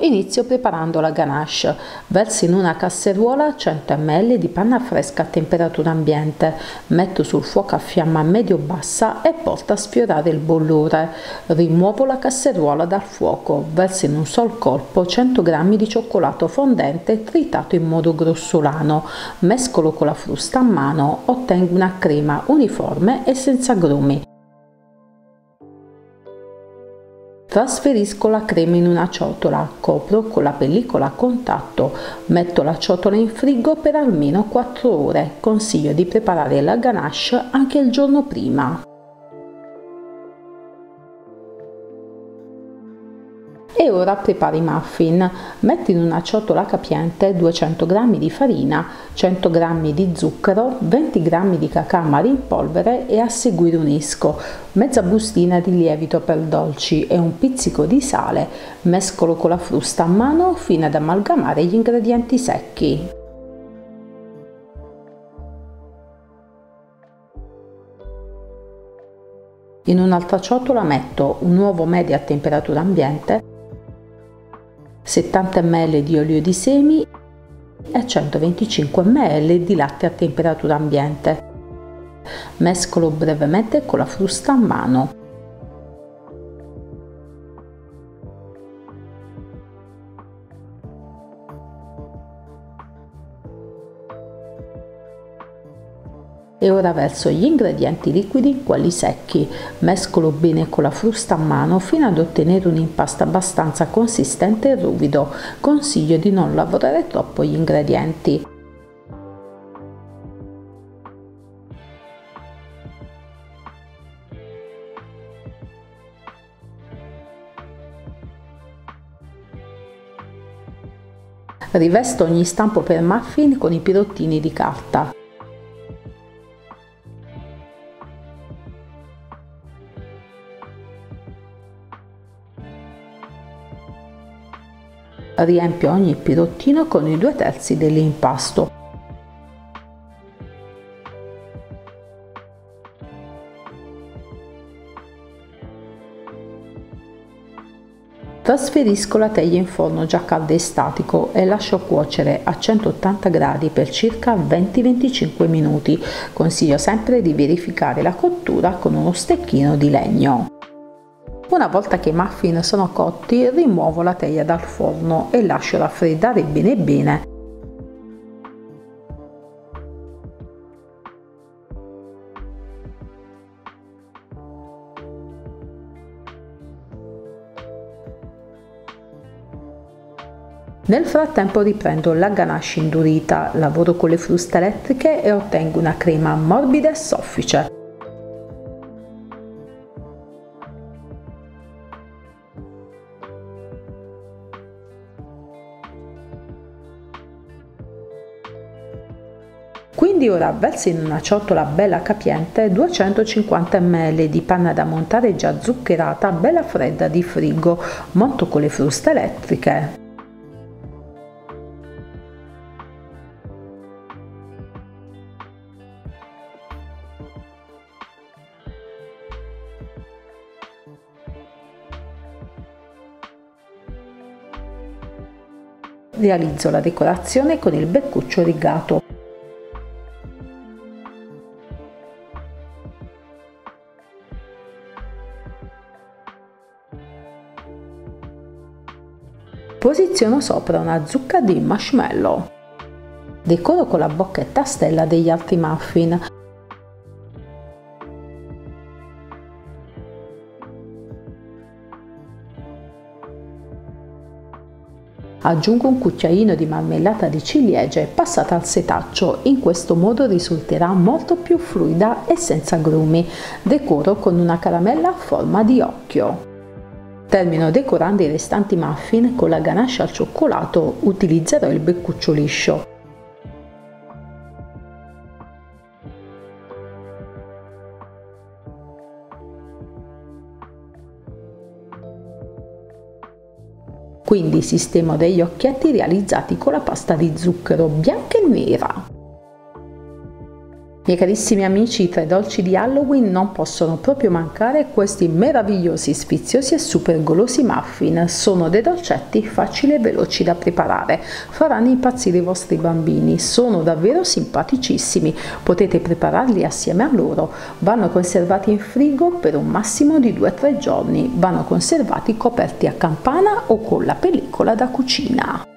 inizio preparando la ganache. Verso in una casseruola 100 ml di panna fresca a temperatura ambiente, metto sul fuoco a fiamma medio-bassa e porto a sfiorare il bollore. Rimuovo la casseruola dal fuoco, verso in un sol colpo 100 g di cioccolato fondente tritato in modo grossolano, mescolo con la frusta a mano, ottengo una crema uniforme e senza grumi. Trasferisco la crema in una ciotola, copro con la pellicola a contatto, metto la ciotola in frigo per almeno 4 ore. Consiglio di preparare la ganache anche il giorno prima. E ora prepari i muffin. Metti in una ciotola capiente 200 g di farina, 100 g di zucchero, 20 g di cacao in polvere e a seguire unisco, mezza bustina di lievito per dolci e un pizzico di sale. Mescolo con la frusta a mano fino ad amalgamare gli ingredienti secchi. In un'altra ciotola metto un uovo medio a temperatura ambiente 70 ml di olio di semi e 125 ml di latte a temperatura ambiente. Mescolo brevemente con la frusta a mano. E ora verso gli ingredienti liquidi quelli secchi. Mescolo bene con la frusta a mano fino ad ottenere un impasto abbastanza consistente e ruvido. Consiglio di non lavorare troppo gli ingredienti. Rivesto ogni stampo per muffin con i pirottini di carta. Riempio ogni pirottino con i due terzi dell'impasto. Trasferisco la teglia in forno già caldo e statico e lascio cuocere a 180 gradi per circa 20-25 minuti. Consiglio sempre di verificare la cottura con uno stecchino di legno. Una volta che i muffin sono cotti, rimuovo la teglia dal forno e lascio raffreddare bene bene Nel frattempo riprendo la ganache indurita, lavoro con le fruste elettriche e ottengo una crema morbida e soffice. Quindi ora verso in una ciotola bella capiente 250 ml di panna da montare già zuccherata bella fredda di frigo, monto con le fruste elettriche. Realizzo la decorazione con il beccuccio rigato. Posiziono sopra una zucca di marshmallow. Decoro con la bocchetta a stella degli altri muffin. Aggiungo un cucchiaino di marmellata di ciliegie passata al setaccio, in questo modo risulterà molto più fluida e senza grumi. Decoro con una caramella a forma di occhio. Termino decorando i restanti muffin con la ganache al cioccolato, utilizzerò il beccuccio liscio. Quindi sistemo degli occhietti realizzati con la pasta di zucchero bianca e nera. Miei carissimi amici, tra i dolci di Halloween non possono proprio mancare questi meravigliosi, sfiziosi e super golosi muffin. Sono dei dolcetti facili e veloci da preparare. Faranno impazzire i vostri bambini. Sono davvero simpaticissimi. Potete prepararli assieme a loro. Vanno conservati in frigo per un massimo di 2-3 giorni. Vanno conservati coperti a campana o con la pellicola da cucina.